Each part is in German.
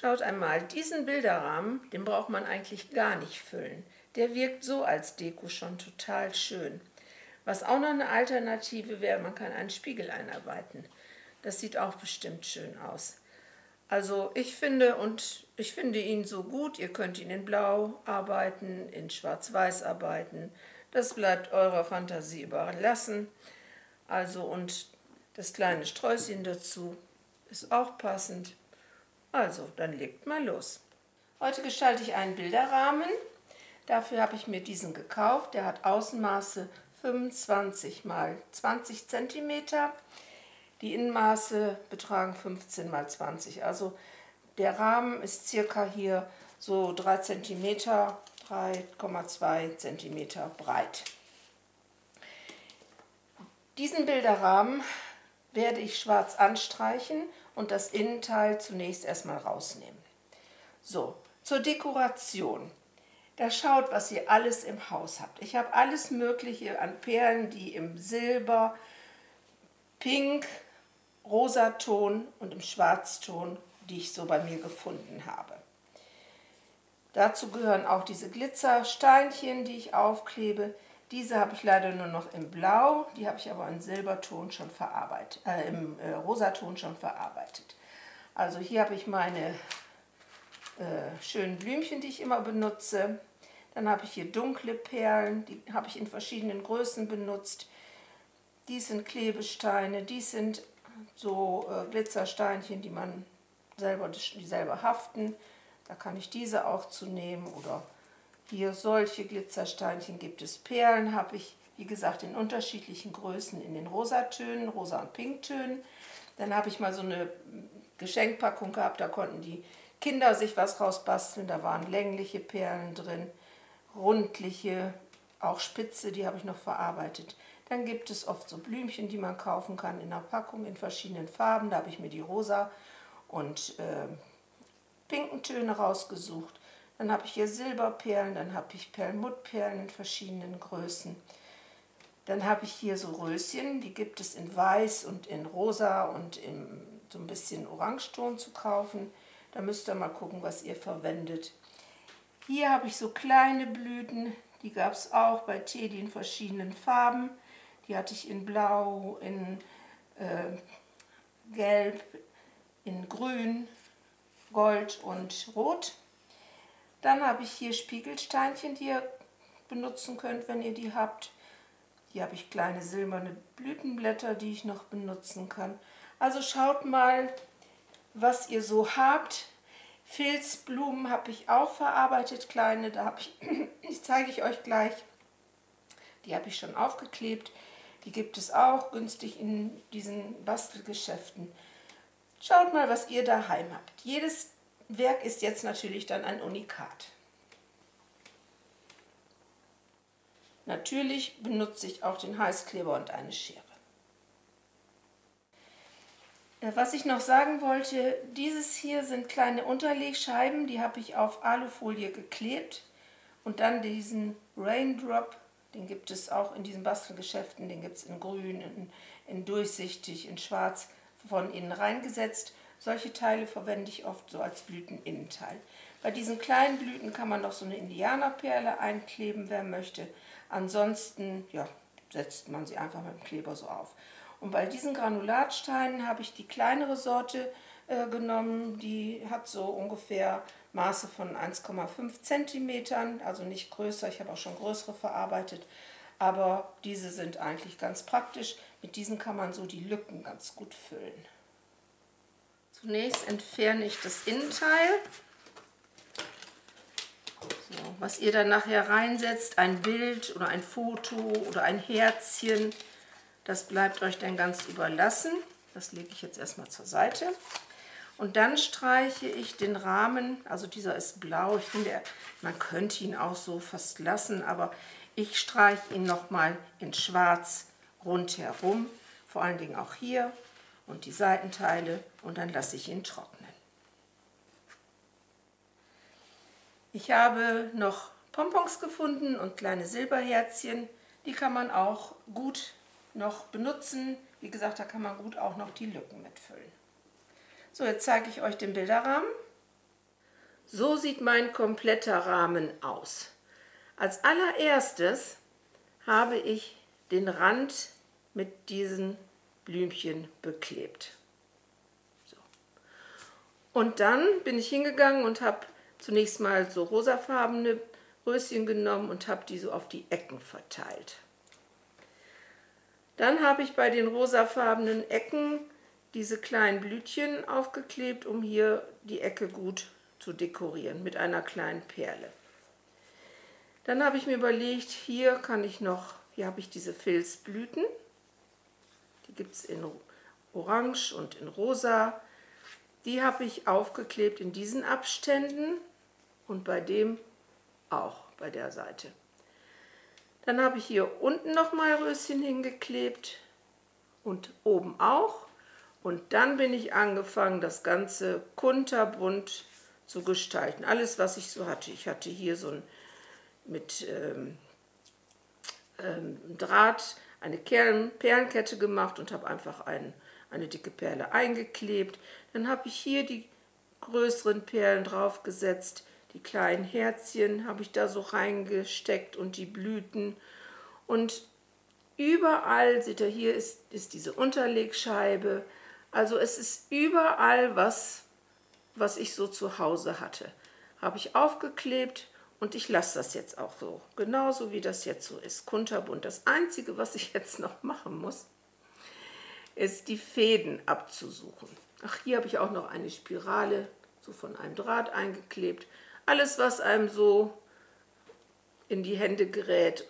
Schaut einmal, diesen Bilderrahmen, den braucht man eigentlich gar nicht füllen. Der wirkt so als Deko schon total schön. Was auch noch eine Alternative wäre, man kann einen Spiegel einarbeiten. Das sieht auch bestimmt schön aus. Also ich finde und ich finde ihn so gut, ihr könnt ihn in Blau arbeiten, in Schwarz-Weiß arbeiten. Das bleibt eurer Fantasie überlassen. Also und das kleine Sträußchen dazu ist auch passend. Also, dann legt mal los. Heute gestalte ich einen Bilderrahmen. Dafür habe ich mir diesen gekauft. Der hat Außenmaße 25 x 20 cm. Die Innenmaße betragen 15 x 20. Also der Rahmen ist circa hier so 3 cm, 3,2 cm breit. Diesen Bilderrahmen werde ich schwarz anstreichen und das Innenteil zunächst erstmal rausnehmen. So, zur Dekoration. Da schaut, was ihr alles im Haus habt. Ich habe alles mögliche an Perlen, die im Silber, Pink, Rosaton und im Schwarzton, die ich so bei mir gefunden habe. Dazu gehören auch diese Glitzersteinchen, die ich aufklebe. Diese habe ich leider nur noch im Blau, die habe ich aber in Silberton schon verarbeitet, äh, im äh, Rosaton schon verarbeitet. Also hier habe ich meine äh, schönen Blümchen, die ich immer benutze. Dann habe ich hier dunkle Perlen, die habe ich in verschiedenen Größen benutzt. Dies sind Klebesteine, dies sind so äh, Glitzersteinchen, die man selber, die selber haften. Da kann ich diese auch zu nehmen oder hier solche Glitzersteinchen gibt es. Perlen habe ich, wie gesagt, in unterschiedlichen Größen in den Rosatönen, rosa und pinktönen. Dann habe ich mal so eine Geschenkpackung gehabt, da konnten die Kinder sich was rausbasteln. Da waren längliche Perlen drin, rundliche, auch spitze, die habe ich noch verarbeitet. Dann gibt es oft so Blümchen, die man kaufen kann in der Packung in verschiedenen Farben. Da habe ich mir die rosa und äh, pinken Töne rausgesucht. Dann habe ich hier Silberperlen, dann habe ich Perlmuttperlen in verschiedenen Größen. Dann habe ich hier so Röschen, die gibt es in weiß und in rosa und in so ein bisschen Orangeton zu kaufen. Da müsst ihr mal gucken, was ihr verwendet. Hier habe ich so kleine Blüten, die gab es auch bei Teddy in verschiedenen Farben. Die hatte ich in blau, in äh, gelb, in grün, gold und rot. Dann habe ich hier Spiegelsteinchen, die ihr benutzen könnt, wenn ihr die habt. Hier habe ich kleine silberne Blütenblätter, die ich noch benutzen kann. Also schaut mal, was ihr so habt. Filzblumen habe ich auch verarbeitet, kleine, da habe ich, die zeige ich euch gleich. Die habe ich schon aufgeklebt. Die gibt es auch günstig in diesen Bastelgeschäften. Schaut mal, was ihr daheim habt. Jedes Werk ist jetzt natürlich dann ein Unikat. Natürlich benutze ich auch den Heißkleber und eine Schere. Äh, was ich noch sagen wollte, dieses hier sind kleine Unterlegscheiben, die habe ich auf Alufolie geklebt und dann diesen Raindrop, den gibt es auch in diesen Bastelgeschäften, den gibt es in grün, in, in durchsichtig, in schwarz von innen reingesetzt solche Teile verwende ich oft so als Blüteninnenteil. Bei diesen kleinen Blüten kann man noch so eine Indianerperle einkleben, wer möchte. Ansonsten ja, setzt man sie einfach mit dem Kleber so auf. Und bei diesen Granulatsteinen habe ich die kleinere Sorte äh, genommen. Die hat so ungefähr Maße von 1,5 cm, also nicht größer. Ich habe auch schon größere verarbeitet. Aber diese sind eigentlich ganz praktisch. Mit diesen kann man so die Lücken ganz gut füllen. Zunächst entferne ich das Innenteil. So, was ihr dann nachher reinsetzt, ein Bild oder ein Foto oder ein Herzchen, das bleibt euch dann ganz überlassen. Das lege ich jetzt erstmal zur Seite. Und dann streiche ich den Rahmen, also dieser ist blau, ich finde, man könnte ihn auch so fast lassen, aber ich streiche ihn nochmal in schwarz rundherum, vor allen Dingen auch hier und die Seitenteile und dann lasse ich ihn trocknen. Ich habe noch Pompons gefunden und kleine Silberherzchen. Die kann man auch gut noch benutzen. Wie gesagt, da kann man gut auch noch die Lücken mitfüllen. So, jetzt zeige ich euch den Bilderrahmen. So sieht mein kompletter Rahmen aus. Als allererstes habe ich den Rand mit diesen Blümchen beklebt. So. Und dann bin ich hingegangen und habe zunächst mal so rosafarbene Röschen genommen und habe die so auf die Ecken verteilt. Dann habe ich bei den rosafarbenen Ecken diese kleinen Blütchen aufgeklebt, um hier die Ecke gut zu dekorieren mit einer kleinen Perle. Dann habe ich mir überlegt, hier kann ich noch, hier habe ich diese Filzblüten, die gibt es in Orange und in Rosa. Die habe ich aufgeklebt in diesen Abständen und bei dem auch, bei der Seite. Dann habe ich hier unten nochmal Röschen hingeklebt und oben auch. Und dann bin ich angefangen, das Ganze kunterbunt zu gestalten. Alles, was ich so hatte. Ich hatte hier so ein mit ähm, ähm, Draht eine Perlenkette gemacht und habe einfach ein, eine dicke Perle eingeklebt. Dann habe ich hier die größeren Perlen draufgesetzt. Die kleinen Herzchen habe ich da so reingesteckt und die Blüten. Und überall, seht ihr, hier ist, ist diese Unterlegscheibe. Also es ist überall was, was ich so zu Hause hatte. Habe ich aufgeklebt und ich lasse das jetzt auch so, genauso wie das jetzt so ist, kunterbunt. Das Einzige, was ich jetzt noch machen muss, ist die Fäden abzusuchen. Ach, hier habe ich auch noch eine Spirale, so von einem Draht eingeklebt. Alles, was einem so in die Hände gerät,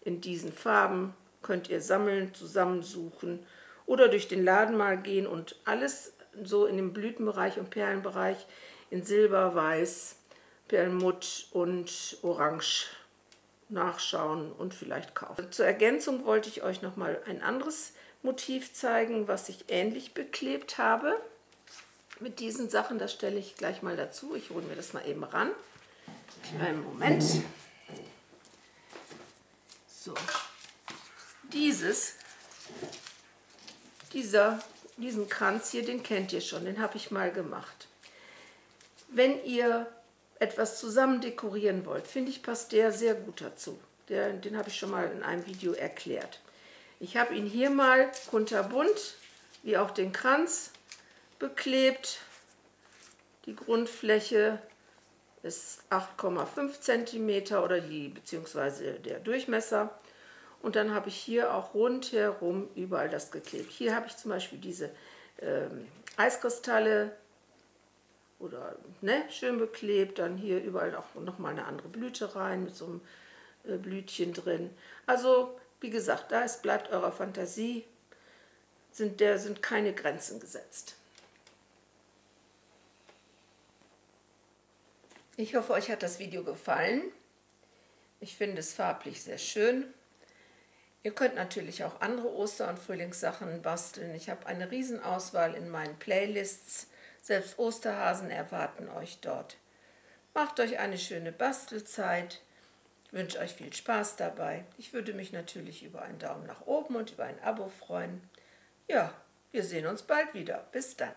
in diesen Farben, könnt ihr sammeln, zusammensuchen oder durch den Laden mal gehen und alles so in dem Blütenbereich und Perlenbereich in Silber, Weiß, Perlmutt und Orange nachschauen und vielleicht kaufen. Zur Ergänzung wollte ich euch noch mal ein anderes Motiv zeigen, was ich ähnlich beklebt habe mit diesen Sachen. Das stelle ich gleich mal dazu. Ich hole mir das mal eben ran. Kleinen Moment. So, dieses, dieser, diesen Kranz hier, den kennt ihr schon, den habe ich mal gemacht. Wenn ihr etwas zusammen dekorieren wollt, finde ich, passt der sehr gut dazu. Der, den habe ich schon mal in einem Video erklärt. Ich habe ihn hier mal kunterbunt, wie auch den Kranz, beklebt. Die Grundfläche ist 8,5 cm oder die beziehungsweise der Durchmesser. Und dann habe ich hier auch rundherum überall das geklebt. Hier habe ich zum Beispiel diese ähm, Eiskristalle oder ne, schön beklebt. Dann hier überall auch noch mal eine andere Blüte rein mit so einem äh, Blütchen drin. Also wie gesagt, da ist, bleibt eurer Fantasie, sind, der sind keine Grenzen gesetzt. Ich hoffe, euch hat das Video gefallen. Ich finde es farblich sehr schön. Ihr könnt natürlich auch andere Oster- und Frühlingssachen basteln. Ich habe eine Riesenauswahl in meinen Playlists. Selbst Osterhasen erwarten euch dort. Macht euch eine schöne Bastelzeit. Ich wünsche euch viel Spaß dabei. Ich würde mich natürlich über einen Daumen nach oben und über ein Abo freuen. Ja, wir sehen uns bald wieder. Bis dann.